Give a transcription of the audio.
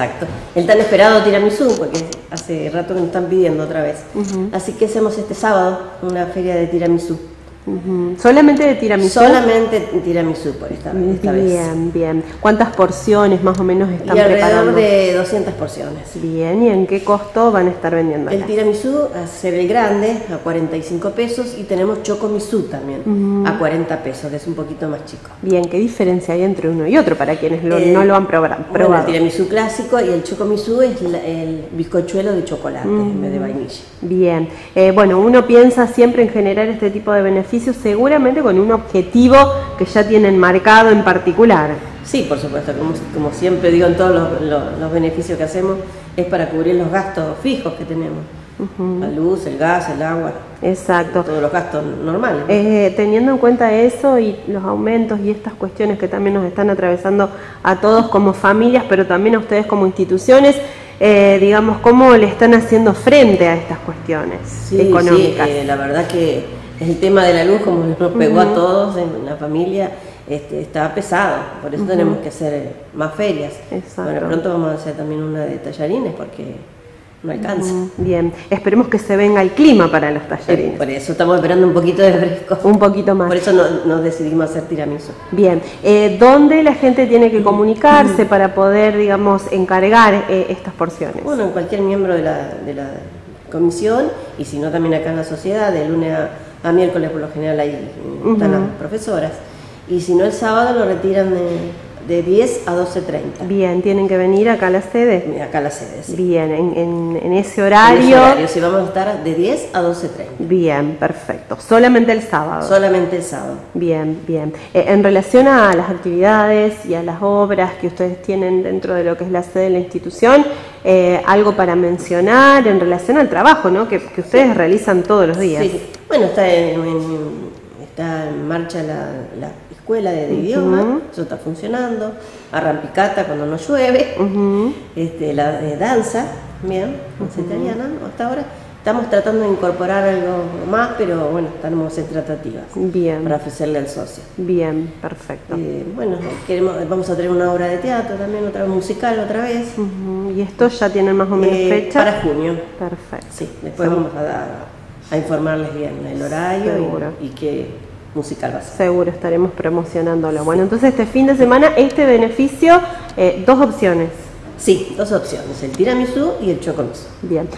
Exacto. El tan esperado tiramisú, porque hace rato que nos están pidiendo otra vez. Así que hacemos este sábado una feria de tiramisú. ¿Solamente de tiramisú? Solamente tiramisú por esta, esta vez. Bien, bien. ¿Cuántas porciones más o menos están Y alrededor preparando? de 200 porciones. Bien, ¿y en qué costo van a estar vendiendo? El tiramisú a ser el grande a 45 pesos y tenemos chocomisú también a 40 pesos, que es un poquito más chico. Bien, ¿qué diferencia hay entre uno y otro para quienes lo- Eh, no lo han probra- Bueno, probado? el tiramisú clásico y el chocomisú es la- el bizcochuelo de chocolate en vez de vainilla. Bien, Eh, bueno, uno piensa siempre en generar este tipo de beneficios, seguramente con un objetivo que ya tienen marcado en particular. Sí, por supuesto, como, como siempre digo en todos los, los- los beneficios que hacemos, es para cubrir los gastos fijos que tenemos. La luz, el gas, el agua, Exacto. todos los gastos normales. ¿no? Eh, teniendo en cuenta eso y los aumentos y estas cuestiones que también nos están atravesando a todos como familias, pero también a ustedes como instituciones, eh, digamos, ¿cómo le están haciendo frente a estas cuestiones Sí, económicas? sí, eh, la verdad que el tema de la luz, como nos pegó a todos en la familia, este, está pesado. Por eso tenemos que hacer más ferias. Exacto. Bueno, pronto vamos a hacer también una de tallarines porque no alcanza. Bien, esperemos que se venga el clima para los Eh, tallarines. por eso estamos esperando un poquito de fresco. Un poquito más. Por eso no- nos decidimos hacer tiramisú. Bien, eh, ¿dónde la gente tiene que comunicarse para poder, digamos, encargar eh, estas porciones? Bueno, en cualquier miembro de la, de la comisión y si no también acá en la sociedad, de lunes a, a miércoles por lo general ahí están las profesoras. Y si no el sábado lo retiran de, de 10 a 12.30. Bien, tienen que venir acá a la sede. Acá la sede, sí. Bien, en, en- en ese En ese horario. horario, sí, vamos a estar de 10 a 12.30. Bien, perfecto. Solamente el sábado. Solamente el sábado. Bien, bien. Eh, en relación a las actividades y a las obras que ustedes tienen dentro de lo que es la sede de la institución, eh, algo para mencionar en relación al trabajo, ¿no? Que, que ustedes realizan todos los días. Sí. Bueno, está en, en- está en marcha la, la escuela de, de idioma, eso está funcionando. Arrampicata cuando no llueve. Este, la de danza, bien, danza italiana, hasta ahora estamos tratando de incorporar algo más, pero bueno, estamos en tratativas Bien, para ofrecerle al socio. bien, perfecto. Eh, bueno, queremos, vamos a tener una obra de teatro también, otra musical otra vez. ¿Y esto ya tienen más o menos eh, fecha? para junio. Perfecto. Sí, después vamos a, dar- a informarles bien el horario y, y qué musical ser. Seguro estaremos promocionándolo. Bueno, entonces este fin de semana, este beneficio, eh, dos opciones. Sí, dos opciones, el tiramisú y el chocomisú. Bien.